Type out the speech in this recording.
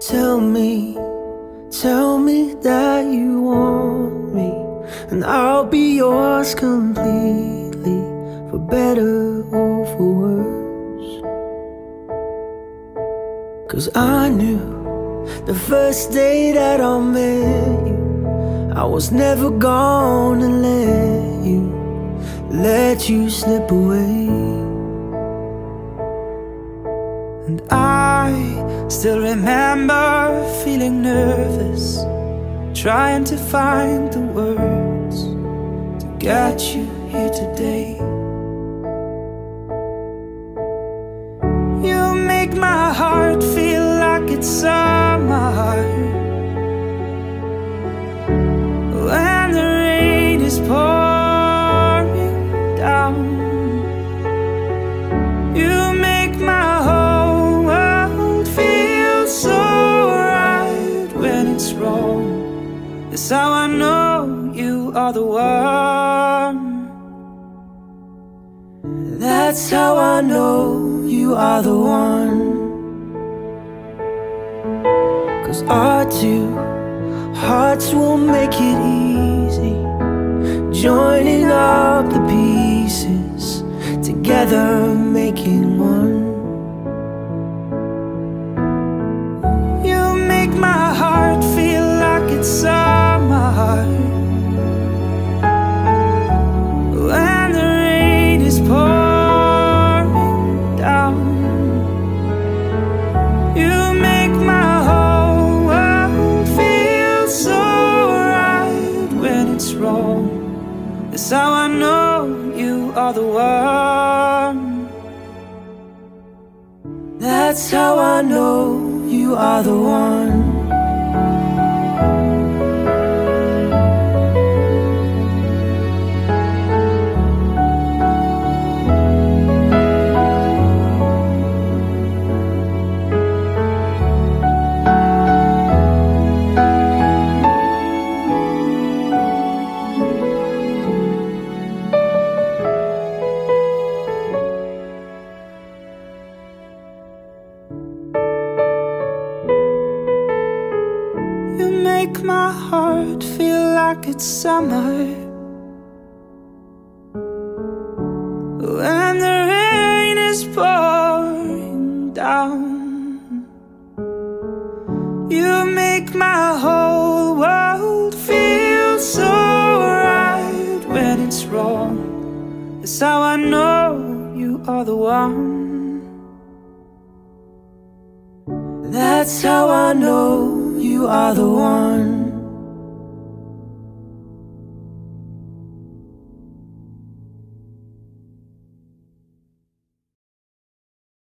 Tell me, tell me that you want me, and I'll be yours completely, for better or for worse. Cause I knew the first day that I met you, I was never gonna let you, let you slip away. And I still remember feeling nervous, trying to find the words to get you here today. That's how I know you are the one. That's how I know you are the one. Cause our two hearts will make it easy. Joining up the pieces, together making are the one. That's how I know you are the one. Make my heart feel like it's summer. When the rain is pouring down You make my whole world feel so right when it's wrong. That's how I know you are the one That's how I know you are the one.